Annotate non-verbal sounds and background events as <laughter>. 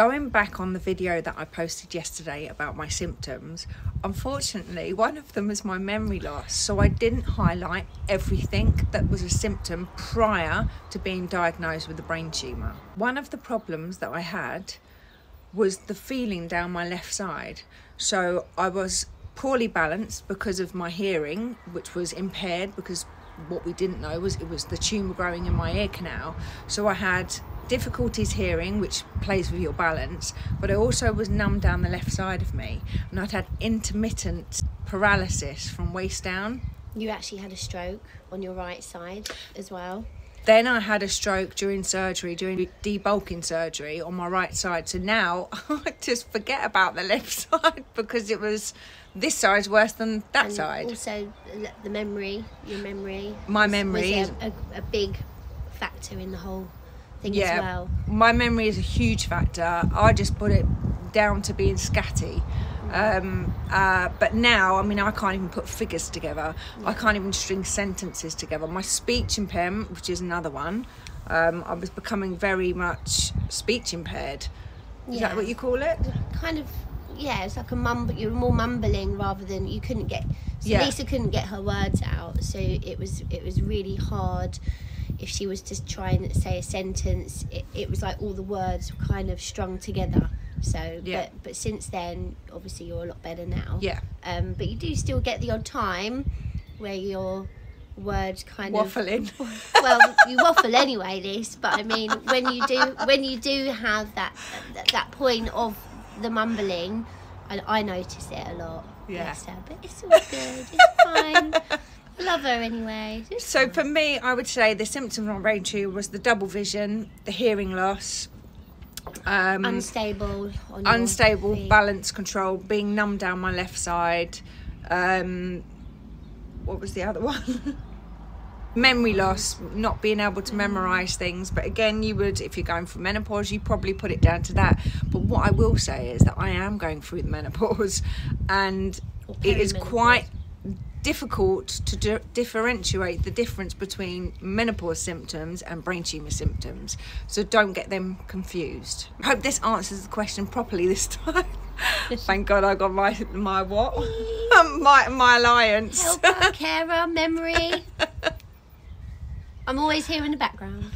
going back on the video that I posted yesterday about my symptoms, unfortunately, one of them was my memory loss. So I didn't highlight everything that was a symptom prior to being diagnosed with a brain tumour. One of the problems that I had was the feeling down my left side. So I was poorly balanced because of my hearing, which was impaired because what we didn't know was it was the tumour growing in my ear canal. So I had difficulties hearing, which plays with your balance, but I also was numb down the left side of me, and I'd had intermittent paralysis from waist down. You actually had a stroke on your right side as well. Then I had a stroke during surgery, during debulking surgery on my right side. So now <laughs> I just forget about the left <laughs> side because it was this side's worse than that and side. Also, the memory, your memory. My memory was a, a, a big factor in the whole thing yeah, as well. My memory is a huge factor. I just put it down to being scatty. Um, uh, but now, I mean, I can't even put figures together. Yeah. I can't even string sentences together. My speech impairment, which is another one, um, I was becoming very much speech impaired. Is yeah. that what you call it? Kind of, yeah. It's like a mumble. You're more mumbling rather than you couldn't get. So yeah. Lisa couldn't get her words out, so it was it was really hard if she was to try and say a sentence, it, it was like all the words were kind of strung together. So, yeah. but but since then, obviously you're a lot better now. Yeah. Um, but you do still get the odd time where your words kind waffling. of waffling. <laughs> well, you waffle anyway, this. But I mean, when you do when you do have that that point of the mumbling, I, I notice it a lot. Yeah. but it's all good. It's fine. <laughs> Love her anyway. so for me, I would say the symptoms on tumor was the double vision, the hearing loss, um, unstable, unstable balance control, being numb down my left side. Um, what was the other <laughs> one? memory loss, not being able to memorize things. But again, you would, if you're going through menopause, you probably put it down to that. But what I will say is that I am going through the menopause, and it is quite difficult to di differentiate the difference between menopause symptoms and brain tumour symptoms. So don't get them confused. I hope this answers the question properly this <laughs> time. Thank God I got my my what? <laughs> my my alliance. Helper, <laughs> carer, memory. I'm always here in the background.